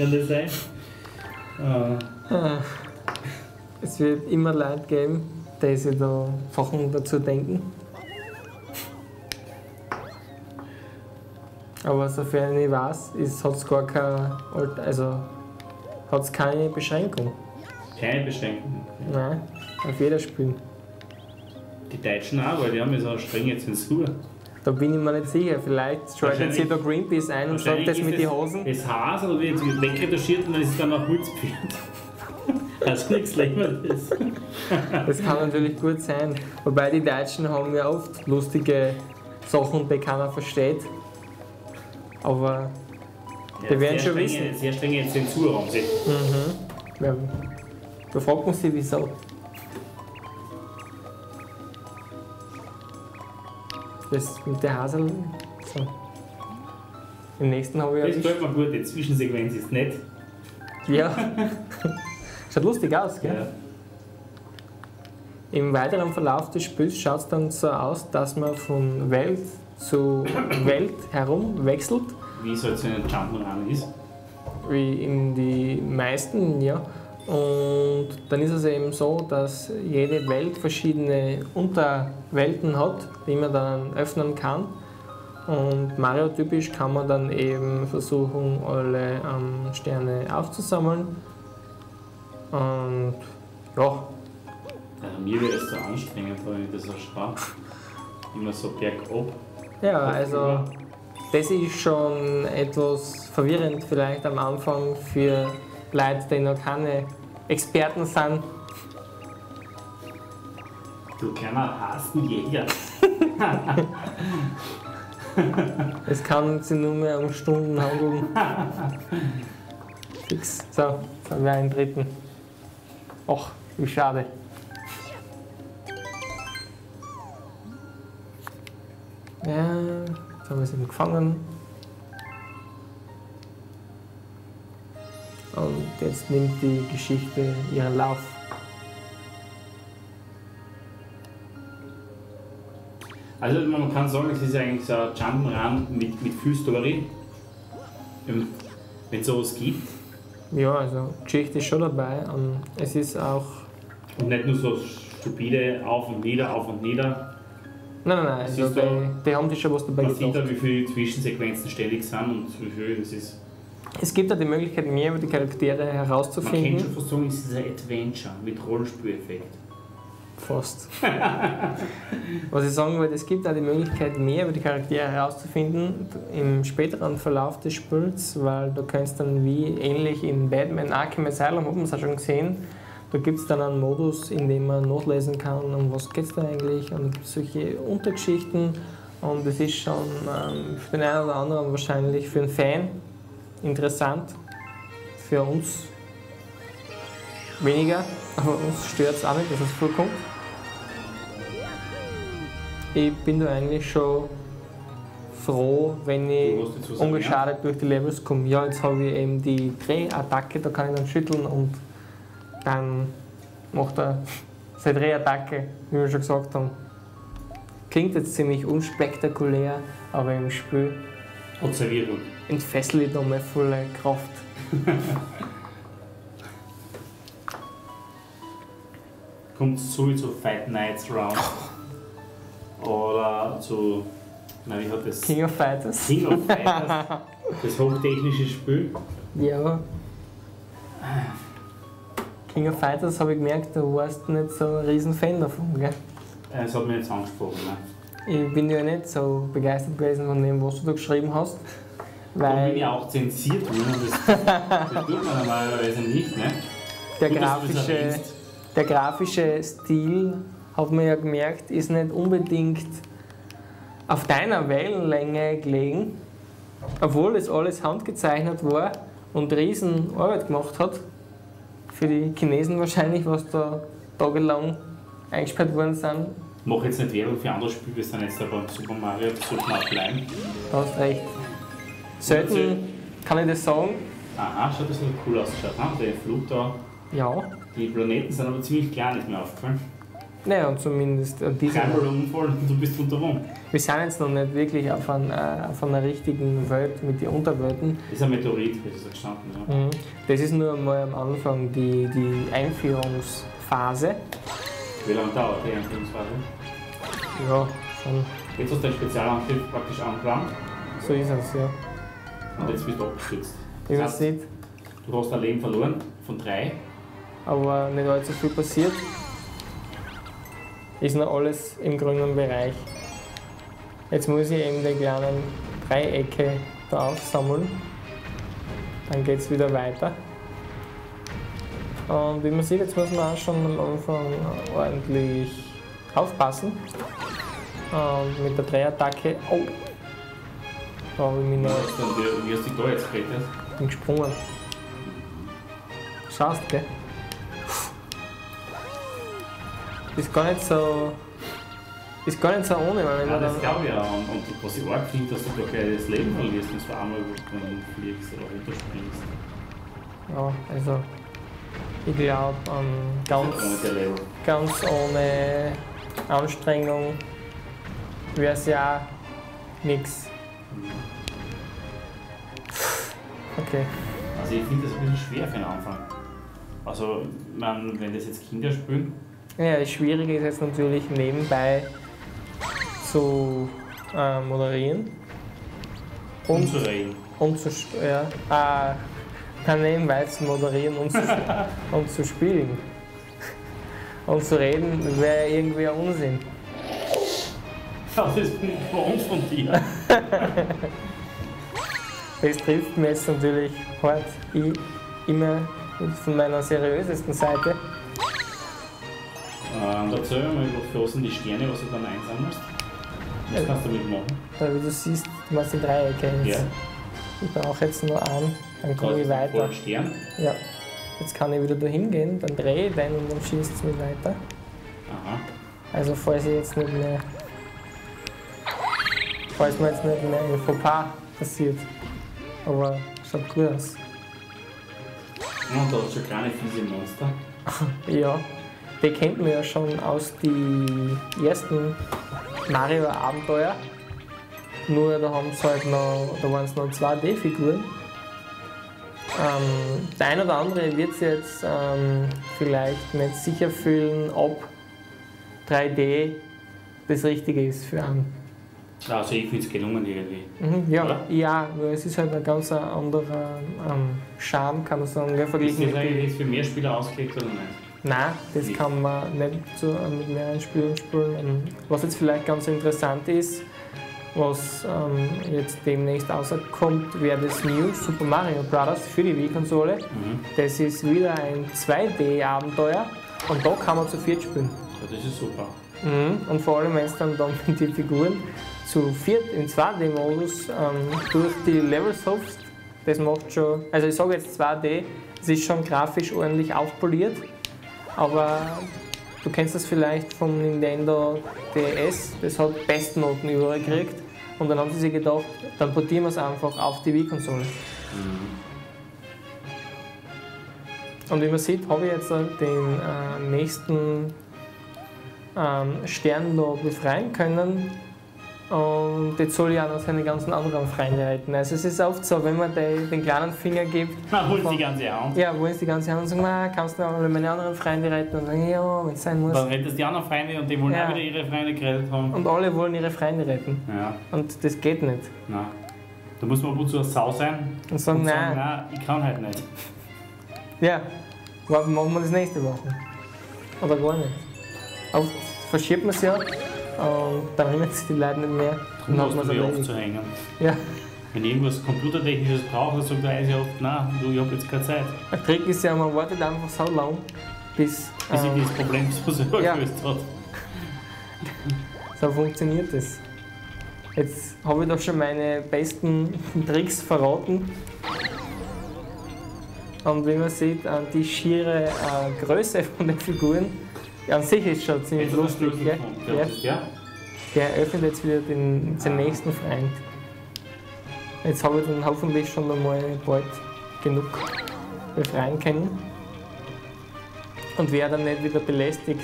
Kann das sein? Ah. Es wird immer Leute geben, die sich da Sachen dazu denken. Aber sofern ich weiß, hat es gar keine, also hat's keine Beschränkung. Keine Beschränkung. Nein, auf jeder Spiel. Die Deutschen auch, weil die haben ja so eine strenge Zensur. Da bin ich mir nicht sicher. Vielleicht schaltet sich da Greenpeace ein und sagt das mit den Hosen. Das Hasel wird wegretuschiert und dann ist es dann ein Holzpferd. Also nichts Schlimmeres. Das kann natürlich gut sein. Wobei die Deutschen haben ja oft lustige Sachen, die keiner versteht. Aber Ja, werden sehr schon strenge, wissen. Sehr strenge Zensur haben sie. ja, da fragt man sich, wieso. Das mit der Hasel. So. Im nächsten habe ich Das gefällt mir gut, die Zwischensequenz ist nett. Ja. Schaut lustig aus, gell? Ja. Im weiteren Verlauf des Spiels schaut es dann so aus, dass man von Welt zu Welt herum wechselt, Wie es halt so ein Jump'n'Run ist. wie in die meisten, ja. Und dann ist es eben so, dass jede Welt verschiedene Unterwelten hat, die man dann öffnen kann. Und Mario-typisch kann man dann eben versuchen, alle ähm, Sterne aufzusammeln. Und ja, Also mir wäre es so anstrengend, wenn ich das so schaue. Immer so bergab. ja also das ist schon etwas verwirrend vielleicht am Anfang für Leute, die noch keine Experten sind. Du kleiner Hasenjäger. Es kann sich nur mehr um Stunden handeln. Fix. So, jetzt haben wir einen dritten. Ach, wie schade. Ja, jetzt haben wir sie gefangen. Jetzt nimmt die Geschichte ihren Lauf. Also man kann sagen, es ist eigentlich so ein Jump'n'Run mit, mit viel Story. Ähm, Wenn es sowas gibt. Ja, also Geschichte ist schon dabei. Und es ist auch Und nicht nur so stupide Auf und Nieder, Auf und Nieder. Nein, nein, nein. Also du, die, haben sich schon was dabei Man sieht gedacht. da, wie viele Zwischensequenzen ständig sind und wie viel das ist. Es gibt ja die Möglichkeit, mehr über die Charaktere Man kann herauszufinden. schon fast sagen, es ist ein Adventure mit Rollenspieleffekt. Fast. Was ich sagen wollte, es gibt auch die Möglichkeit, mehr über die Charaktere herauszufinden im späteren Verlauf des Spiels, weil du kannst dann wie ähnlich in Batman Arkham Asylum, hat man es auch schon gesehen, da gibt es dann einen Modus, in dem man nachlesen kann, um was geht es da eigentlich, und solche Untergeschichten. Und es ist schon ähm, für den einen oder anderen wahrscheinlich für einen Fan interessant, für uns weniger, aber uns stört es auch nicht, dass es vorkommt. Ich bin da eigentlich schon froh, wenn ich Du ungeschadet durch die Levels komme. Ja, jetzt habe ich eben die Drehattacke, da kann ich dann schütteln und dann macht er seine Drehattacke, wie wir schon gesagt haben. Klingt jetzt ziemlich unspektakulär, aber im Spiel Wirkung. entfessel ich da meine volle Kraft. Kommt es zu zu Fight Nights Round. Oder zu. Na, wie hat das? King of Fighters. King of Fighters. Das hochtechnische Spiel. Ja. King of Fighters habe ich gemerkt, du warst nicht so ein riesen Fan davon, gell? Das hat mich jetzt angesprochen. Ne? Ich bin ja nicht so begeistert gewesen von dem, was du da geschrieben hast. Da bin Weil ich auch zensiert worden. und Das, das tut man normalerweise nicht. Ne? der Gut, das grafische, der grafische Stil, hat man ja gemerkt, ist nicht unbedingt auf deiner Wellenlänge gelegen. Obwohl es alles handgezeichnet war und riesen Arbeit gemacht hat. Für die Chinesen wahrscheinlich, was da tagelang eingesperrt worden sind. Ich mache jetzt nicht Werbung für andere Spiele, wir sind jetzt da beim Super Mario, auch bleiben. Du hast recht. Selten kann ich das sagen. Aha, schaut das so cool ausgeschaut. Ne? Der Flug da. Ja, Die Planeten sind aber ziemlich klein, ist mir aufgefallen. Naja, und zumindest äh, diese. Dreimal umfallen und du bist rundherum. Wir sind jetzt noch nicht wirklich auf, ein, äh, auf einer richtigen Welt mit den Unterwelten. Das ist ein Meteorit, wie das gestanden ja. Mhm. Das ist nur mal am Anfang die, die Einführungsphase. Wie lange dauert die Einführungsphase? Ja, schon. Jetzt hast du deinen Spezialangriff praktisch angeplant So ist es, ja. und jetzt bist du abgestützt. Wie man Das heißt, sieht, du hast ein Leben verloren von drei. aber nicht allzu viel passiert. Ist noch alles im grünen Bereich. Jetzt muss ich eben die kleinen Dreiecke da aufsammeln. Dann geht es wieder weiter. Und wie man sieht, jetzt muss man auch schon am Anfang ordentlich aufpassen. Und mit der Drehattacke. Oh! Da habe ich mich noch wie- hast du dich da jetzt gerettet? bin gesprungen. Schaust, gell? Ist gar nicht so. Ist gar nicht so ohne, weil wenn Ja, das glaube ich auch. Und, und was ich arg finde, dass du da gleich das Leben verlierst, wenn du einmal fliegst oder runterspringst. Ja, also. Ich glaube, ähm, ganz, ganz ohne Anstrengung wäre es ja nix. Okay. Also ich finde das ein bisschen schwer für den Anfang. Also, man, wenn das jetzt Kinder spielen, Ja, das Schwierige ist jetzt natürlich nebenbei zu äh, moderieren. Und umzureden. und zu, sch- ja, äh, kann nebenbei zu moderieren und zu, und zu spielen. Und zu reden wäre irgendwie ein Unsinn. Das ich bei uns von dir. Das trifft mir jetzt natürlich hart. Ich immer von meiner seriösesten Seite. Ähm, erzähl mal über für was sind die Sterne, was du dann einsammelst. Was Ja. kannst du damit machen? Weil wie du siehst, du machst die Dreiecke jetzt. Ja. Ich brauche jetzt nur einen, dann komme ich ist weiter. Stern. Ja. Jetzt kann ich wieder da hingehen, dann drehe ich den und dann schießt es mich weiter. Aha. Also falls ich jetzt nicht mehr. Falls mir jetzt nicht mehr ein Fauxpas passiert. Aber schaut gut aus. Und da hat schon kleine fiese Monster. Ja, die kennt man ja schon aus den ersten Mario-Abenteuer. Nur da haben sie halt noch, da waren es noch 2D-Figuren. Ähm, der ein oder andere wird sich jetzt ähm, vielleicht nicht sicher fühlen, ob 3D das Richtige ist für einen. Also ich finde es gelungen irgendwie. Mhm, ja, Oder? ja, nur es ist halt ein ganz anderer ähm, Charme, kann man sagen, ja, Ist verglichen das mit den eigentlich für mehr Spieler ausgelegt oder nicht? Nein, das Nicht. kann man nicht so mit mehreren Spielen spielen. Ähm, Was jetzt vielleicht ganz interessant ist, was ähm, jetzt demnächst rauskommt, wäre das New Super Mario Bros. für die Wii-Konsole. Mhm. Das ist wieder ein 2D-Abenteuer und da kann man zu viert spielen. Ja, das ist super. Mhm. Und vor allem, wenn es dann, dann den Figuren zu viert im 2D-Modus ähm, durch die Levels hopst, das macht schon, also ich sage jetzt 2D, es ist schon grafisch ordentlich aufpoliert, aber du kennst das vielleicht vom Nintendo DS, das hat Bestnoten überall gekriegt und dann haben sie sich gedacht, dann portieren wir es einfach auf die Wii-Konsole. Und wie man sieht, habe ich jetzt den äh, nächsten ähm, Stern da befreien können. Und jetzt soll ich auch noch seine ganzen anderen Freunde retten. Also es ist oft so, wenn man den kleinen Finger gibt, Na, holst die ganze Hand. ja, wo ist die ganze Hand und sagt, "Ma, kannst du alle meine anderen Freunde retten? Und sagen, ja, wenn es sein muss. Dann rettest die anderen Freunde und die wollen Ja. auch wieder ihre Freunde gerettet haben. Und alle wollen ihre Freunde retten. Ja, Und das geht nicht. na. Da muss man zu eine Sau sein Und sagen, und sagen, nein, nein, ich kann halt nicht. ja, machen wir das nächste Woche. Oder gar nicht. Oft verschiebt man es ja und dann erinnern sich die Leute nicht mehr. Darum Dann hat man es aufzuhängen. Ja. Wenn ich irgendwas Computertechnisches brauche, dann sagt der Eisi oft, nein, du, ich hab jetzt keine Zeit. Der Trick ist ja, man wartet einfach so lang, bis, Bis ähm, ich das Problem so selber ja. gelöst hat. so funktioniert das. Jetzt habe ich doch schon meine besten Tricks verraten. Und wie man sieht, äh, die schiere äh, Größe von den Figuren, ja, an sich ist schon ziemlich lustig. Gell? Ja, ist der. öffnet jetzt wieder den, den nächsten Freund. Jetzt habe ich dann hoffentlich schon einmal bald genug befreien können. Und wer dann nicht wieder belästigt,